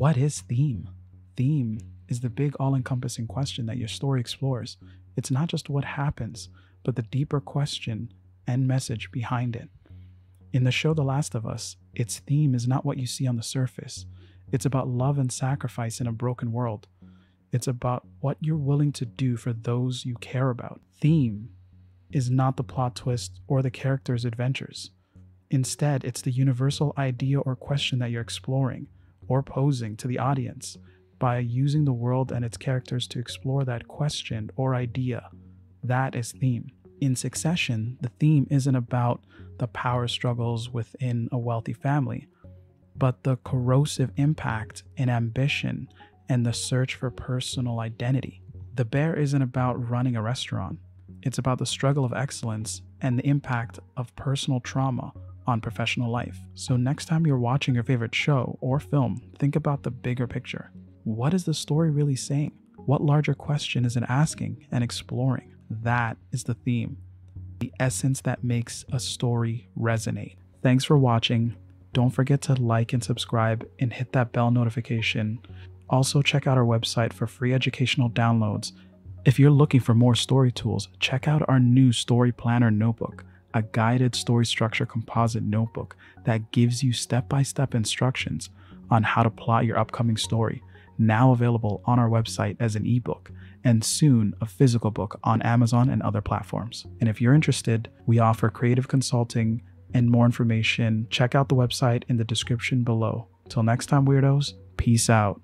What is theme? Theme is the big all encompassing question that your story explores. It's not just what happens, but the deeper question and message behind it. In the show The Last of Us, its theme is not what you see on the surface. It's about love and sacrifice in a broken world. It's about what you're willing to do for those you care about. Theme is not the plot twist or the character's adventures. Instead, it's the universal idea or question that you're exploring or posing to the audience by using the world and its characters to explore that question or idea. That is theme. In Succession, the theme isn't about the power struggles within a wealthy family, but the corrosive impact and ambition and the search for personal identity. The Bear isn't about running a restaurant, it's about the struggle of excellence and the impact of personal trauma on professional life. So, next time you're watching your favorite show or film, think about the bigger picture. What is the story really saying? What larger question is it asking and exploring? That is the theme, the essence that makes a story resonate. Thanks for watching. Don't forget to like and subscribe and hit that bell notification. Also, check out our website for free educational downloads. If you're looking for more story tools, check out our new Story Planner Notebook, a guided story structure composite notebook that gives you step by step instructions on how to plot your upcoming story. Now available on our website as an ebook and soon a physical book on Amazon and other platforms. And if you're interested, we offer creative consulting and more information. Check out the website in the description below. Till next time, weirdos, peace out.